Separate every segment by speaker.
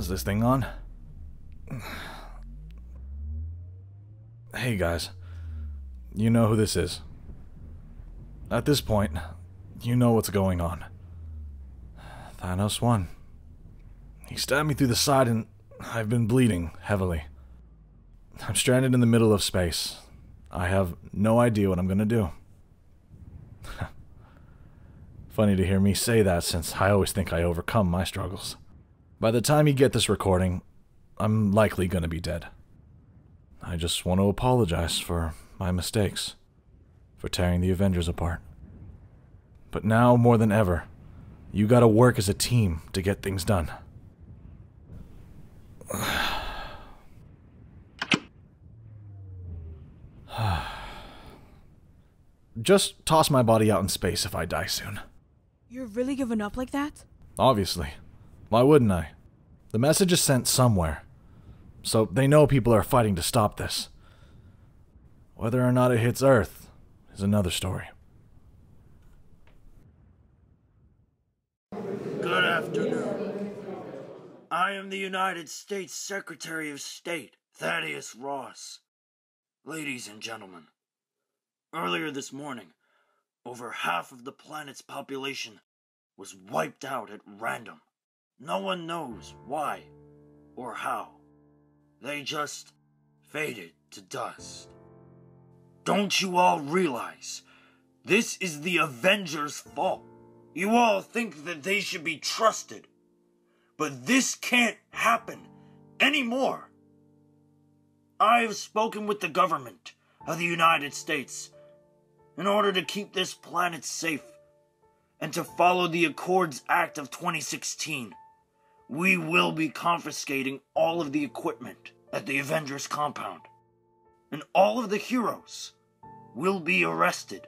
Speaker 1: Is this thing on? Hey guys, you know who this is. At this point, you know what's going on. Thanos won. He stabbed me through the side and I've been bleeding heavily. I'm stranded in the middle of space. I have no idea what I'm gonna do. Funny to hear me say that since I always think I overcome my struggles. By the time you get this recording, I'm likely gonna be dead. I just want to apologize for my mistakes, for tearing the Avengers apart. But now, more than ever, you gotta work as a team to get things done. Just toss my body out in space if I die soon.
Speaker 2: You're really giving up like that?
Speaker 1: Obviously. Why wouldn't I? The message is sent somewhere. So they know people are fighting to stop this. Whether or not it hits Earth is another story.
Speaker 3: Good afternoon. I am the United States Secretary of State, Thaddeus Ross. Ladies and gentlemen, earlier this morning, over half of the planet's population was wiped out at random. No one knows why or how. They just faded to dust. Don't you all realize this is the Avengers' fault? You all think that they should be trusted. But this can't happen anymore. I have spoken with the government of the United States in order to keep this planet safe and to follow the Accords Act of 2016. We will be confiscating all of the equipment at the Avengers compound, and all of the heroes will be arrested.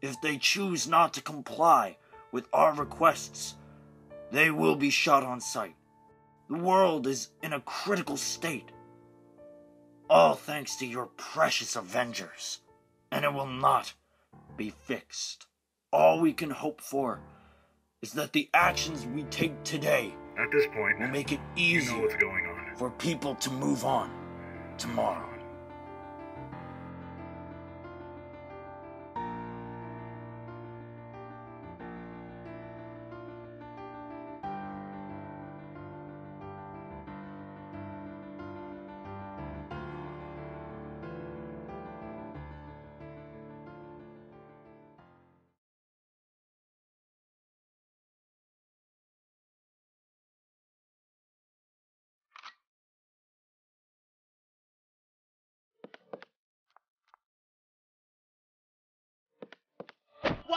Speaker 3: If they choose not to comply with our requests, they will be shot on sight. The world is in a critical state. All thanks to your precious Avengers. And it will not be fixed. All we can hope for is that the actions we take today
Speaker 1: At this point,
Speaker 3: we'll make it easier
Speaker 1: going on.
Speaker 3: for people to move on tomorrow.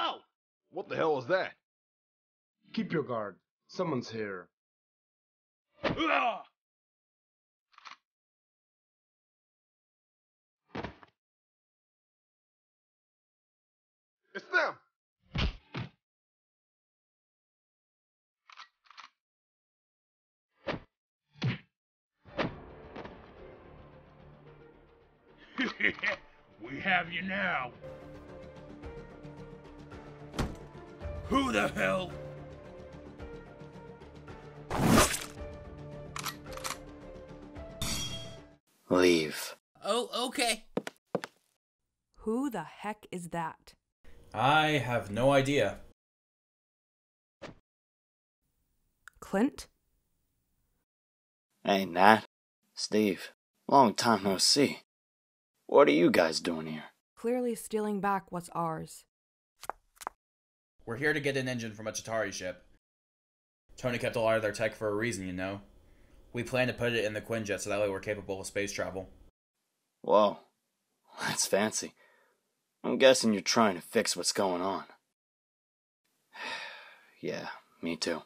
Speaker 4: Whoa! What the hell was that?
Speaker 5: Keep your guard. Someone's here.
Speaker 4: It's them!
Speaker 6: we have you now.
Speaker 3: Who the hell? Leave.
Speaker 7: Oh, okay.
Speaker 2: Who the heck is that?
Speaker 8: I have no idea.
Speaker 2: Clint?
Speaker 3: Hey, Nat. Steve. Long time no see. What are you guys doing here?
Speaker 2: Clearly stealing back what's ours.
Speaker 8: We're here to get an engine from a Chitauri ship. Tony kept a lot of their tech for a reason, you know. We plan to put it in the Quinjet so that way we're capable of space travel.
Speaker 3: Whoa. That's fancy. I'm guessing you're trying to fix what's going on. yeah, me too.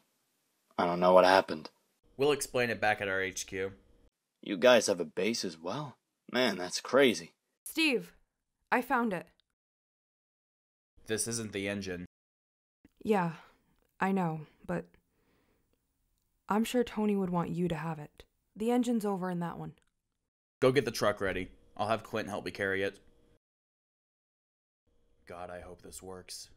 Speaker 3: I don't know what happened.
Speaker 8: We'll explain it back at our HQ.
Speaker 3: You guys have a base as well? Man, that's crazy.
Speaker 2: Steve, I found it.
Speaker 8: This isn't the engine.
Speaker 2: Yeah, I know, but I'm sure Tony would want you to have it. The engine's over in that one.
Speaker 8: Go get the truck ready. I'll have Clint help me carry it. God, I hope this works.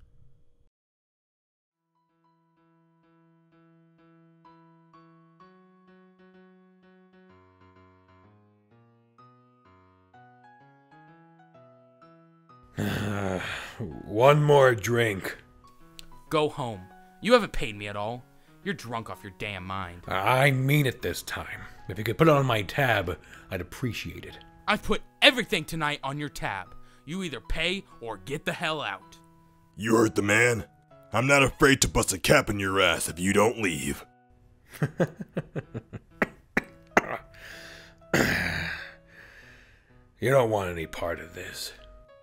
Speaker 7: One more drink.
Speaker 9: Go home. You haven't paid me at all. You're drunk off your damn mind.
Speaker 7: I mean it this time. If you could put it on my tab, I'd appreciate it.
Speaker 9: I've put everything tonight on your tab. You either pay or get the hell out.
Speaker 10: You heard the man. I'm not afraid to bust a cap in your ass if you don't leave.
Speaker 7: You don't want any part of this.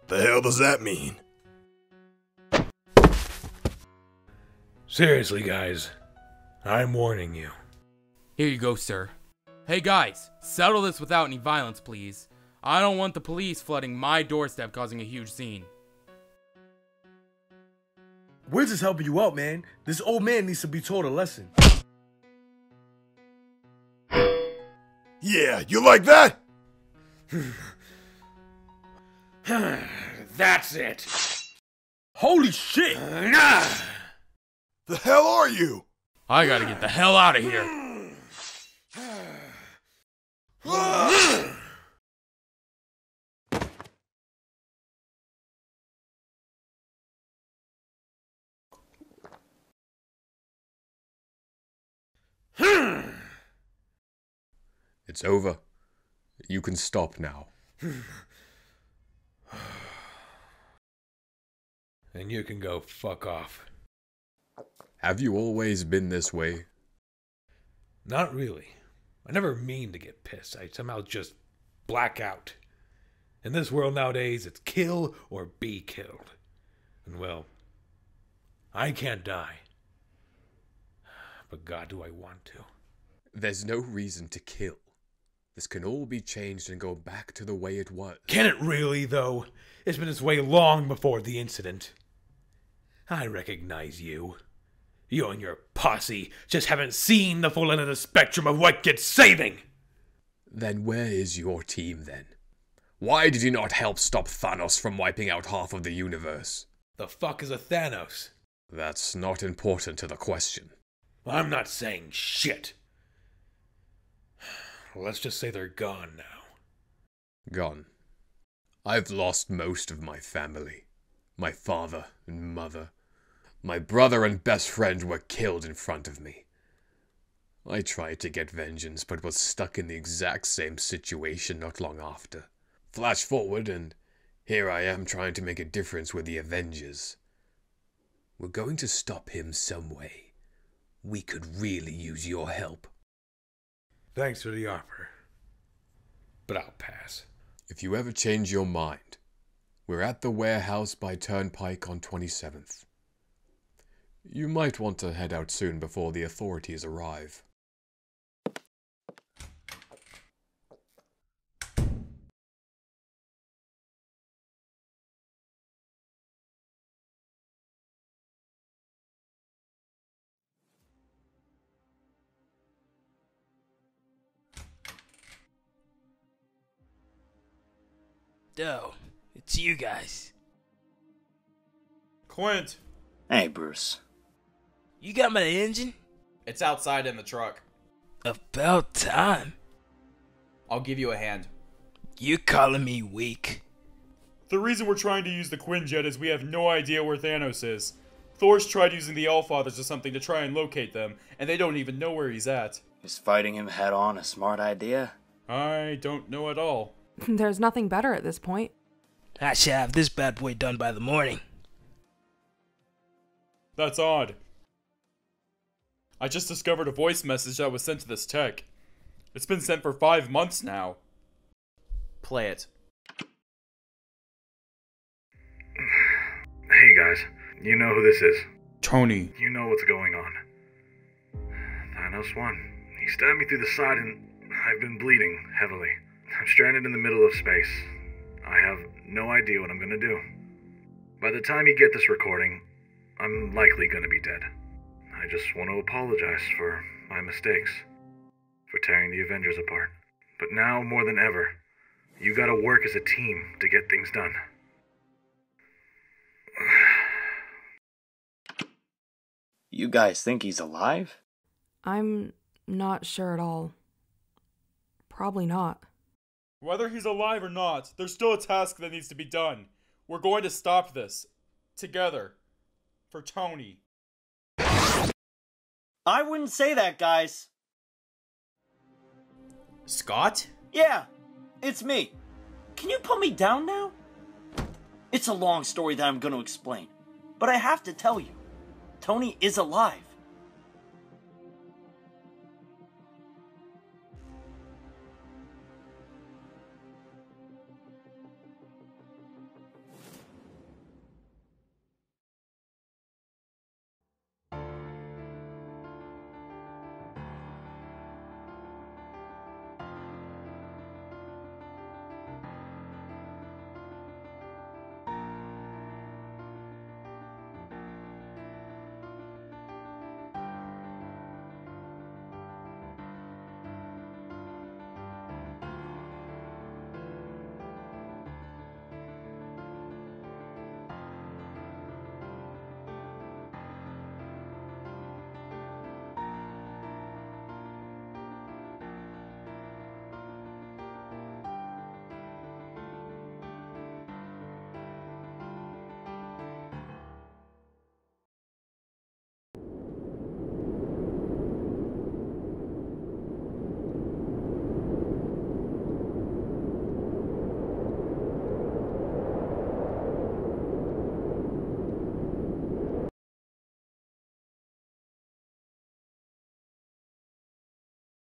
Speaker 10: The hell does that mean?
Speaker 7: Seriously, guys, I'm warning you.
Speaker 9: Here you go, sir. Hey guys, settle this without any violence, please. I don't want the police flooding my doorstep causing a huge scene.
Speaker 5: We're just helping you out, man. This old man needs to be told a lesson.
Speaker 10: Yeah, you like that?
Speaker 7: That's it.
Speaker 5: Holy shit!
Speaker 10: The hell are you?
Speaker 9: I gotta get the hell out of here.
Speaker 11: It's over. You can stop now.
Speaker 7: And you can go fuck off.
Speaker 11: Have you always been this way?
Speaker 7: Not really. I never mean to get pissed. I somehow just black out. In this world nowadays, it's kill or be killed. And well, I can't die. But God, do I want to.
Speaker 11: There's no reason to kill. This can all be changed and go back to the way it was.
Speaker 7: Can it really, though? It's been this way long before the incident. I recognize you. You and your posse just haven't seen the full end of the spectrum of what gets saving!
Speaker 11: Then where is your team then? Why did you not help stop Thanos from wiping out half of the universe?
Speaker 7: The fuck is a Thanos?
Speaker 11: That's not important to the question.
Speaker 7: I'm not saying shit. Let's just say they're gone now.
Speaker 11: Gone. I've lost most of my family. My father and mother. My brother and best friend were killed in front of me. I tried to get vengeance, but was stuck in the exact same situation not long after. Flash forward, and here I am trying to make a difference with the Avengers. We're going to stop him some way. We could really use your help.
Speaker 7: Thanks for the offer. But I'll pass.
Speaker 11: If you ever change your mind, we're at the warehouse by Turnpike on 27th. You might want to head out soon before the authorities arrive.
Speaker 12: Doe, it's you guys.
Speaker 8: Clint,
Speaker 3: Hey, Bruce.
Speaker 12: You got my engine?
Speaker 8: it's outside in the truck.
Speaker 12: About time.
Speaker 8: I'll give you a hand.
Speaker 12: You calling me weak?
Speaker 13: The reason we're trying to use the Quinjet is we have no idea where Thanos is. Thor's tried using the Allfathers or something to try and locate them, and they don't even know where he's at.
Speaker 3: Is fighting him head on a smart idea?
Speaker 13: I don't know at all.
Speaker 2: There's nothing better at this point.
Speaker 12: I should have this bad boy done by the morning.
Speaker 13: That's odd. I just discovered a voice message that was sent to this tech. It's been sent for five months now.
Speaker 8: Play it.
Speaker 14: Hey guys, you know who this is.
Speaker 13: Tony.
Speaker 14: You know what's going on. Thanos won. He stabbed me through the side and I've been bleeding heavily. I'm stranded in the middle of space. I have no idea what I'm gonna do. By the time you get this recording, I'm likely gonna be dead. I just want to apologize for my mistakes, for tearing the Avengers apart. But now, more than ever, you gotta work as a team to get things done.
Speaker 3: You guys think he's alive?
Speaker 2: I'm not sure at all. Probably not.
Speaker 13: Whether he's alive or not, there's still a task that needs to be done. We're going to stop this. Together. For Tony.
Speaker 3: I wouldn't say that, guys.
Speaker 8: Scott?
Speaker 3: Yeah, it's me. Can you put me down now? It's a long story that I'm going to explain, but I have to tell you Tony is alive.